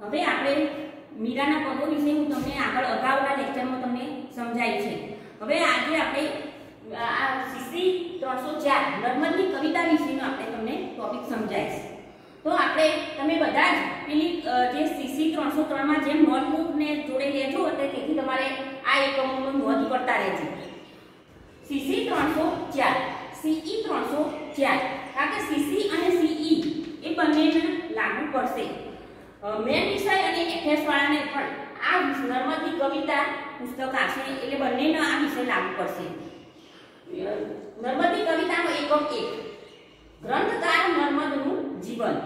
હવે આપણે મીરાના પદો વિશે હું તમને આગળ અગાઉના લેક્ચરમાં તમને સમજાય છે. હવે આજે આપણે આ સીસી ત્રણસો ચાર, નર્મદની કવિતા વિશેનો આપણે તમને ટોપિક સમજાય તો આપણે, તમે બધા જ પેલી જે સીસી ત્રણસો ત્રણમાં જેમ નોટબુકને જોડે લેજો, એટલે તેથી તમારે આ એકમોનું નોંધ કરતા રહેજો. સીસી ત્રણસો ચાર સીઈ ત્રણસો ચાર, કારણ કે સીસી અને સીઈ એ બંનેને લાગુ પડશે. મેન વિષય અને અભ્યાસવાળાને પણ આ નર્મદની કવિતા, પુસ્તક આવશે એટલે બંનેને આ વિષય લાગુ પડશે. નર્મદની કવિતાનો એકમ એક. ગ્રંથકાર નર્મદનું જીવન.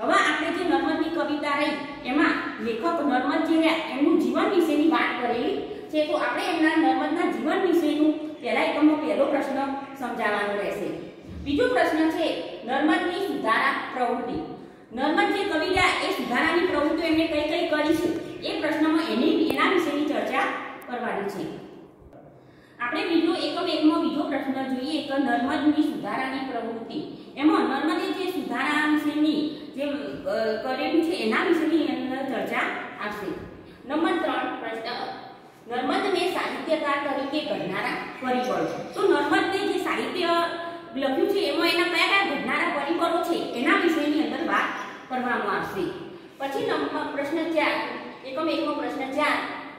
હવે આપણે જે નર્મદની કવિતા રહી, એમાં લેખક નર્મદ જે રહ્યા, એમનું જીવન વિશેની વાત કરેલી છે, તો આપણે એમના નર્મદના જીવન વિશેનું પહેલા એકમનો પહેલો પ્રશ્ન સમજાવવાનો રહેશે. બીજો પ્રશ્ન છે, નર્મદની સુધારા પ્રવૃત્તિ. નર્મદ જે કવિ રહ્યા એ સુધારાની પ્રવૃત્તિઓ એમણે કઈ કઈ કરી છે? એ પ્રશ્નમાં એની, એના વિશેની ચર્ચા કરવાની છે. આપણે બીજો એકમ એકમાં બીજો પ્રશ્ન જોઈએ કે નર્મદની સુધારાની પ્રવૃત્તિ. એમાં નર્મદે જે સુધારા વિશેની જે કરેલું છે એના વિશેની અંદર ચર્ચા આવશે. નંબર ત્રણ પ્રશ્ન. નર્મદને સાહિત્યકાર તરીકે ઘડનારા છે. તો નર્મદને જે સાહિત્ય લખ્યું છે એમાં એના કયા કયા ઘડનારા પરિબળો છે એના વિશેની કરવામાં આવશે. પછી નંબર પ્રશ્ન ચાર એકમ એકમો પ્રશ્ન ચાર.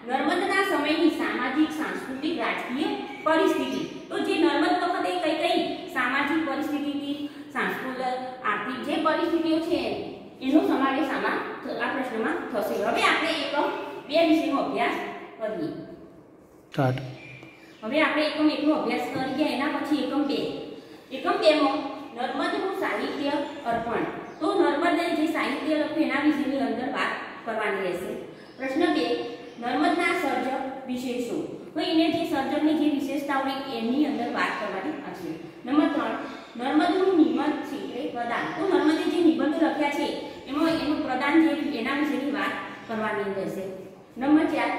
નર્મદના સમયની સામાજિક સાંસ્કૃતિક રાજકીય પરિસ્થિતિ. તો જે નર્મદ વખતે કઈ કઈ સામાજિક પરિસ્થિતિ સાંસ્કૃતિક આર્થિક જે પરિસ્થિતિઓ છે એનો સમાવેશ આમાં આ પ્રશ્નમાં થશે. હવે આપણે એકમ બે વિષયનો અભ્યાસ કરીએ. સ્ટાર્ટ. હવે આપણે એકમ એકનો અભ્યાસ કરી ગયા એના પછી એકમ બે. એકમ બેમાં નર્મદનું સાહિત્ય અર્પણ. તો સાહિત્ય એના વિશેની અંદર વાત કરવાની રહેશે. પ્રશ્ન બે, નર્મદના સર્જક વિશેષો તો એને જે સર્જકની જે વિશેષતાઓ એની અંદર વાત કરવાની હશે. નંબર ત્રણ, નર્મદનું નિબંધ છે એટલે પ્રદાન. તો નર્મદે જે નિબંધો લખ્યા છે, એમાં એનું પ્રદાન જે એના વિશેની વાત કરવાની રહેશે. નંબર ચાર,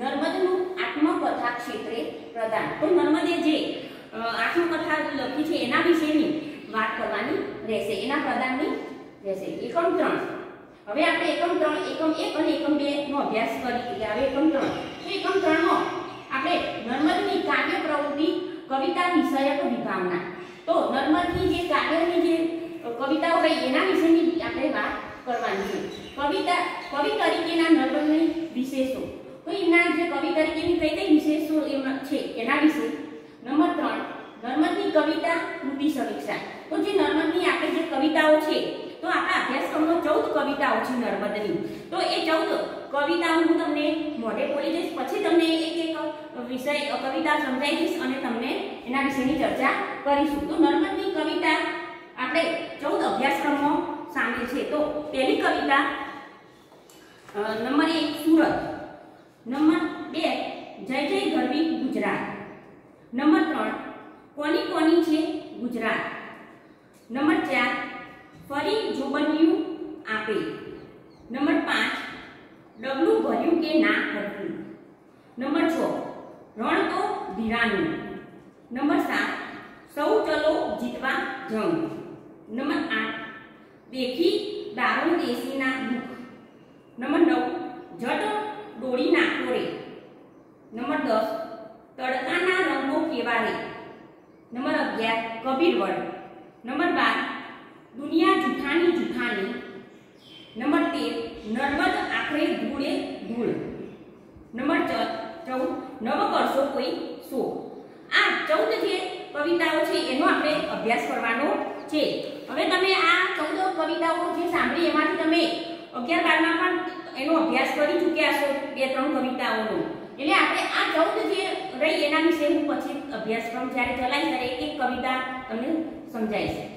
નર્મદનું આત્મકથા ક્ષેત્રે પ્રદાન. તો નર્મદે જે આત્મકથા લખી છે, એના વિશેની વાત કરવાની રહેશે. એના પ્રદાનની રહેશે. એકમ ત્રણ. હવે આપણે એકમ ત્રણ, એકમ એક અને એકમ બે નો અભ્યાસ કરી, એટલે હવે એકમ ત્રણ. તો એકમ ત્રણમાં આપણે નર્મદની કાવ્ય પ્રવૃત્તિ, કવિતા વિષયક વિભાવના. તો નર્મદની જે કાવ્યની જે કવિતાઓ રહી એના વિશેની આપણે વાત કરવાની છે. કવિતા, કવિ તરીકેના નર્મદની વિશેષો. તો એના જે કવિ તરીકેની કઈ કઈ વિશેષો એમાં છે, એના વિશે. નંબર ત્રણ, નર્મદની કવિતા કૃતિ સમીક્ષા. તો જે નર્મદની આપણે જે કવિતાઓ છે તો આપણા અભ્યાસક્રમમાં ચૌદ કવિતાઓ છે નર્મદની. તો એ ચૌદ કવિતાઓ હું તમને મોઢે બોલી દઈશ. પછી તમને એક એક વિષય, કવિતા સમજાવી દઈશ અને તમને એના વિશેની ચર્ચા કરીશું. તો નર્મદની કવિતા આપણે ચૌદ અભ્યાસક્રમમાં સામેલ છે. તો પહેલી કવિતા નંબર એક, સુરત. નંબર બે, જય જય ગરવી ગુજરાત. નંબર ત્રણ, કોની કોની છે ગુજરાત. નંબર ચાર ફરી જોબન્યું આપે. નંબર પાંચ ડગલું ભર્યું કે ના ભર્યું? નંબર છ, રણ તો ધીરાનું. નંબર સાત, સૌ ચલો જીતવા જંગ નંબર આઠ, દેખી દારૂ દેશીના દુઃખ. નંબર નવ, જટ ડોળી નાખો રે. નંબર દસ, તડકાના રંગો કેવા રે? નંબર અગિયાર, કબીરવડ. નંબર બાર દુનિયા જૂઠાની જૂઠાની નંબર તેર નર્મદ આખરે ધૂળે ધૂળ. નંબર ચૌદ, નવ કરશો કોઈ સો. આ ચૌદ જે કવિતાઓ છે, એનો આપણે અભ્યાસ કરવાનો છે. હવે તમે આ ચૌદ કવિતાઓ જે સાંભળી, એમાંથી તમે અગિયાર બારમાં પણ એનો અભ્યાસ કરી ચૂક્યા છો બે, ત્રણ કવિતાઓનો. એટલે આપણે આ ચૌદ જે રહી, એના વિશે હું પછી અભ્યાસક્રમ જ્યારે ચલાવી ત્યારે એક કવિતા તમને સમજાઈશ